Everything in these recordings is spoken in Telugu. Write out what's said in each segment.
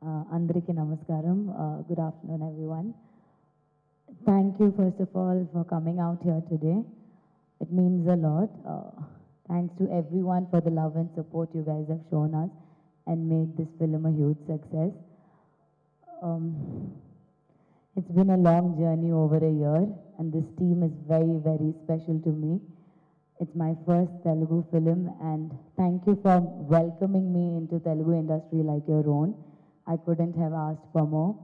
Uh, Andriki Namaskaram. Uh, good afternoon, everyone. Thank you, first of all, for coming out here today. It means a lot. Uh, thanks to everyone for the love and support you guys have shown us and made this film a huge success. Um, it's been a long journey over a year, and this team is very, very special to me. It's my first Telugu film, and thank you for welcoming me into Telugu industry like your own. I couldn't have asked for more.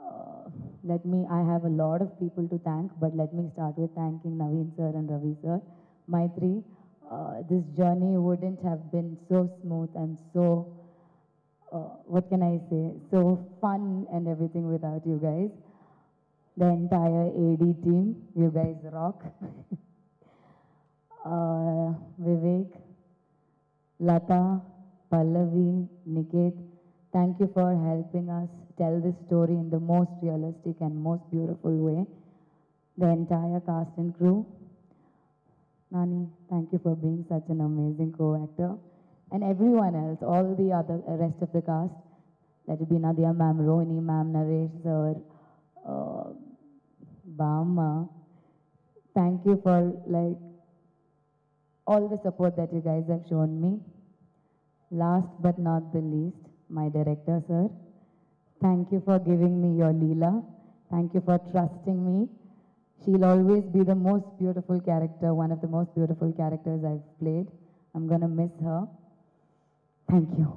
Uh, let me, I have a lot of people to thank, but let me start with thanking Naveen sir and Ravi sir. Three, uh, this journey wouldn't have been so smooth and so uh, what can I say, so fun and everything without you guys. The entire AD team, you guys rock. uh, Vivek, Lata, Pallavi, Niket, thank you for helping us tell this story in the most realistic and most beautiful way. The entire cast and crew. Nani, thank you for being such an amazing co-actor. And everyone else, all the other uh, rest of the cast, let it be Nadia ma'am, Rohini ma'am, Naresh sir, uh, Bama. Thank you for like all the support that you guys have shown me. Last but not the least, my director sir. Thank you for giving me your Leela. Thank you for trusting me. She'll always be the most beautiful character, one of the most beautiful characters I've played. I'm gonna miss her. Thank you.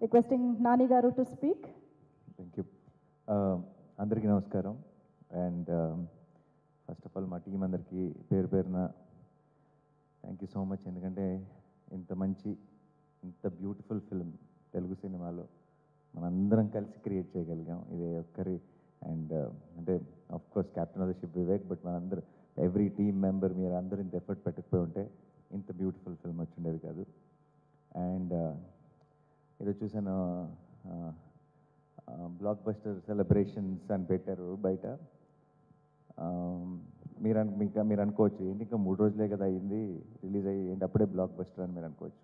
Requesting Nani Garu to speak. Thank you అందరికీ నమస్కారం అండ్ ఫస్ట్ ఆఫ్ ఆల్ మా టీం అందరికీ పేరు పేరున థ్యాంక్ యూ సో మచ్ ఎందుకంటే ఇంత మంచి ఇంత బ్యూటిఫుల్ ఫిల్మ్ తెలుగు సినిమాలో మనందరం కలిసి క్రియేట్ చేయగలిగాం. ఇది ఒక్కరి అండ్ uh, అంటే of course captain of the ship Vivek but మనందరూ ఎవ్రీ టీమ్ మెంబర్ మీరు అందరూ ఇంత ఎఫర్ట్ పెట్టకపోయి ఉంటే ఇంత బ్యూటిఫుల్ ఫిల్మ్ వచ్చిండేది కాదు. అండ్ uh, ఏదో చూసాను బ్లాక్ బస్టర్ సెలబ్రేషన్స్ అని పెట్టారు బయట. Um, మీరు మీకు మీరు అనుకోవచ్చు ఏంటి ఇంకా మూడు రోజులే కదా అయింది రిలీజ్ అయ్యి ఏంటి అప్పుడే బ్లాక్ బస్టర్ అని మీరు అనుకోవచ్చు.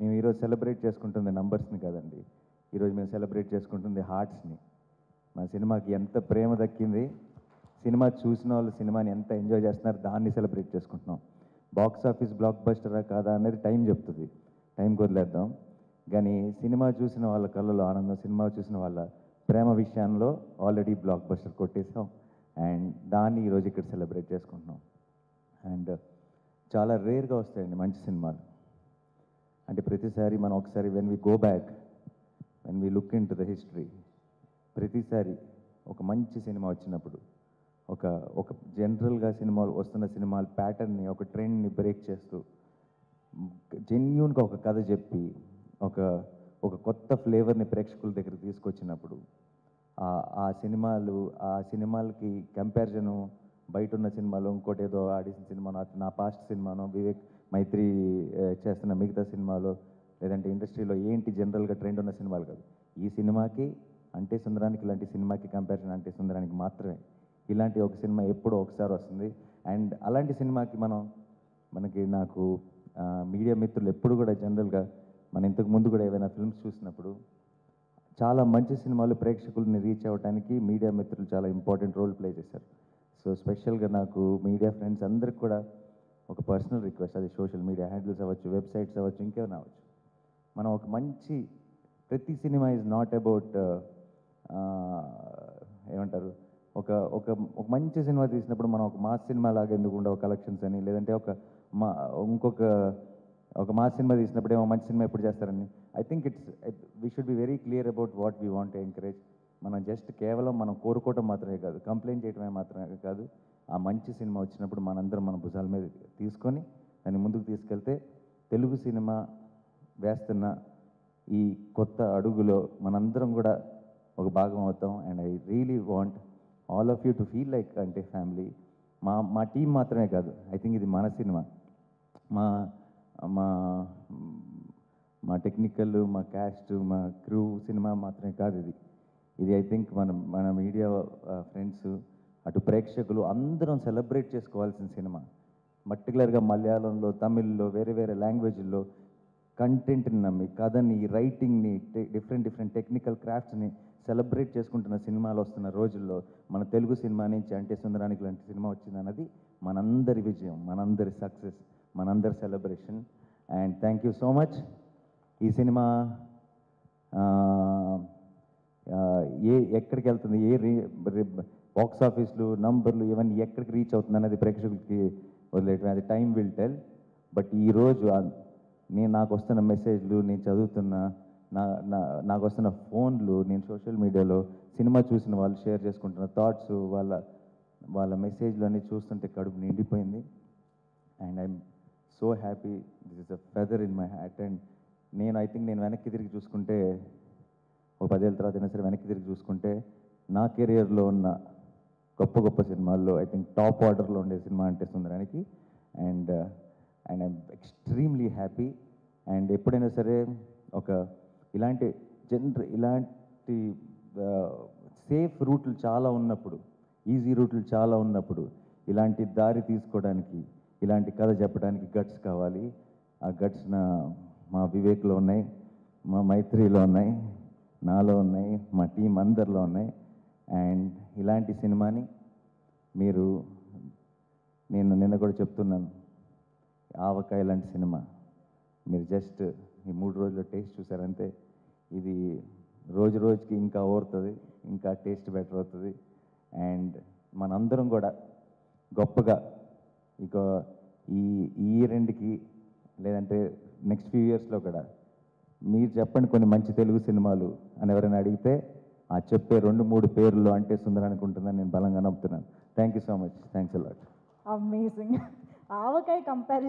మేము ఈరోజు సెలబ్రేట్ చేసుకుంటుంది నంబర్స్ని కాదండి. ఈరోజు మేము సెలబ్రేట్ చేసుకుంటుంది హార్ట్స్ని. మా సినిమాకి ఎంత ప్రేమ దక్కింది. సినిమా చూసిన వాళ్ళు సినిమాని ఎంత ఎంజాయ్ చేస్తున్నారు దాన్ని సెలబ్రేట్ చేసుకుంటున్నాం. బాక్స్ ఆఫీస్ బ్లాక్ బస్టరా కాదా అనేది టైం చెప్తుంది. టైం వదిలేద్దాం కానీ సినిమా చూసిన వాళ్ళ కళ్ళలో ఆనందం సినిమా చూసిన వాళ్ళ ప్రేమ విషయంలో ఆల్రెడీ బ్లాక్ బస్టర్ కొట్టేసాం అండ్ దాన్ని ఈరోజు ఇక్కడ సెలబ్రేట్ చేసుకుంటున్నాం. అండ్ చాలా రేర్గా వస్తాయండి మంచి సినిమాలు. అంటే ప్రతిసారి మనం ఒకసారి when we go back when we look into the history ప్రతిసారి ఒక మంచి సినిమా వచ్చినప్పుడు ఒక ఒక జనరల్గా సినిమాలు వస్తున్న సినిమాల ప్యాటర్న్ని ఒక ట్రెండ్ని బ్రేక్ చేస్తూ జెన్యున్గా ఒక కథ చెప్పి ఒక ఒక కొత్త ఫ్లేవర్ని ప్రేక్షకుల దగ్గర తీసుకొచ్చినప్పుడు ఆ- సినిమాలు ఆ సినిమాలకి కంపారిజను బయట ఉన్న సినిమాలు ఇంకోటి ఏదో ఆడిసిన సినిమాను నా పాస్ట్ సినిమాను వివేక్ మైత్రి చేస్తున్న మిగతా సినిమాలో లేదంటే ఇండస్ట్రీలో ఏంటి జనరల్గా ట్రెండ్ ఉన్న సినిమాలు కాదు. ఈ సినిమాకి అంటే సుందరానికి ఇలాంటి సినిమాకి కంపారిజన్ అంటే సుందరానికి మాత్రమే. ఇలాంటి ఒక సినిమా ఎప్పుడో ఒకసారి వస్తుంది. అండ్ అలాంటి సినిమాకి మనం మనకి నాకు మీడియా మిత్రులు ఎప్పుడు కూడా జనరల్గా మన ఇంతకు ముందు కూడా ఏవైనా ఫిల్మ్స్ చూసినప్పుడు చాలా మంచి సినిమాలు ప్రేక్షకుల్ని రీచ్ అవ్వడానికి మీడియా మిత్రులు చాలా ఇంపార్టెంట్ రోల్ ప్లే చేశారు. సో స్పెషల్గా నాకు మీడియా ఫ్రెండ్స్ అందరికి కూడా ఒక పర్సనల్ రిక్వెస్ట్ అది సోషల్ మీడియా హ్యాండిల్స్ అవ్వచ్చు వెబ్సైట్స్ అవ్వచ్చు ఇంకేమైనా అవ్వచ్చు. మనం ఒక మంచి ప్రతి సినిమా ఈజ్ నాట్ అబౌట్ ఏమంటారు ఒక ఒక ఒక మంచి సినిమా తీసినప్పుడు మనం ఒక మాస్ సినిమా లాగా ఎందుకు ఉండవు కలెక్షన్స్ అని లేదంటే ఒక మా ఇంకొక ఒక మాస్ సినిమా తీసినప్పుడు ఏమో మంచి సినిమా ఎప్పుడు చేస్తారని. I think it's we should be very clear about what we want encourage మనం జస్ట్ కేవలం మనం కోరుకోవటం మాత్రమే కాదు కంప్లైంట్ చేయటమే మాత్రమే కాదు ఆ మంచి సినిమా వచ్చినప్పుడు మనందరం మన భుజాల మీద తీసుకొని దాన్ని ముందుకు తీసుకెళ్తే తెలుగు సినిమా వేస్తున్న ఈ కొత్త అడుగులో మనందరం కూడా ఒక భాగం అవుతాం. And I really want all of you to feel like అంటే ఫ్యామిలీ మా మా టీం మాత్రమే కాదు ఐ థింక్ ఇది మన సినిమా. మా మా మా టెక్నికల్ మా క్యాస్ట్ మా క్రూ సినిమా మాత్రమే కాదు ఇది. ఇది ఐ థింక్ మన మన మీడియా ఫ్రెండ్స్ అటు ప్రేక్షకులు అందరం సెలబ్రేట్ చేసుకోవాల్సిన సినిమా పర్టికులర్గా మలయాళంలో తమిళ్ళో వేరే వేరే లాంగ్వేజ్లో కంటెంట్ని నమ్మి కథని రైటింగ్ని డిఫరెంట్ డిఫరెంట్ టెక్నికల్ క్రాఫ్ట్స్ని సెలబ్రేట్ చేసుకుంటున్న సినిమాలు వస్తున్న రోజుల్లో మన తెలుగు సినిమా నుంచి అంటే సుందరానికి లాంటి సినిమా వచ్చిందన్నది మనందరి విజయం మనందరి సక్సెస్ మనందరి celebration and thank you so much ఈ సినిమా ఏ ఎక్కడికి వెళ్తుంది ఏ రీ బాక్స్ ఆఫీస్లు నంబర్లు ఇవన్నీ ఎక్కడికి రీచ్ అవుతుంది అనేది ప్రేక్షకులకి వదిలేయటం అది టైం విల్ టెల్ బట్ ఈరోజు నేను నాకు వస్తున్న మెసేజ్లు నేను చదువుతున్న నా నా నాకు వస్తున్న ఫోన్లు నేను సోషల్ మీడియాలో సినిమా చూసిన వాళ్ళు షేర్ చేసుకుంటున్న థాట్స్ వాళ్ళ వాళ్ళ మెసేజ్లు అన్నీ చూస్తుంటే కడుపు నిండిపోయింది. And I'm so happy this is a feather in my hat and నేను ఐ థింక్ నేను వెనక్కి తిరిగి చూసుకుంటే ఒక పదేళ్ళ తర్వాత అయినా సరే వెనక్కి తిరిగి చూసుకుంటే నా కెరియర్లో ఉన్న గొప్ప గొప్ప సినిమాల్లో ఐ థింక్ టాప్ ఆర్డర్లో ఉండే cinema Ante Sundaraniki. And uh, and I'm extremely happy. And ఎప్పుడైనా సరే ఒక ఇలాంటి జనర ఇలాంటి uh, సేఫ్ రూట్లు చాలా ఉన్నప్పుడు ఈజీ రూట్లు చాలా ఉన్నప్పుడు ఇలాంటి దారి తీసుకోవడానికి ఇలాంటి కథ చెప్పడానికి గట్స్ కావాలి. ఆ గట్స్ నా మా వివేక్లో ఉన్నాయి మా మైత్రిలో ఉన్నాయి. నాలో ఉన్నాయి మా టీం అందరిలో ఉన్నాయి. అండ్ ఇలాంటి సినిమాని మీరు నేను నిన్న కూడా చెప్తున్నాను. ఆవకాయ లాంటి సినిమా. మీరు జస్ట్ ఈ మూడు రోజుల్లో టేస్ట్ చూసారంటే ఇది రోజు రోజుకి ఇంకా ఓరుతుంది ఇంకా టేస్ట్ బెటర్ అవుతుంది. అండ్ మనందరం కూడా గొప్పగా ఇక ఈ ఈ రెండుకి లేదంటే నెక్స్ట్ ఫ్యూ ఇయర్స్లో కూడా మీరు చెప్పండి కొన్ని మంచి తెలుగు సినిమాలు అని ఎవరైనా అడిగితే ఆ చెప్పే రెండు మూడు పేర్లు అంటే సుందర అనుకుంటుందని నేను బలంగా నమ్ముతున్నాను. Thank you so much thanks a lot amazing avakaya comparison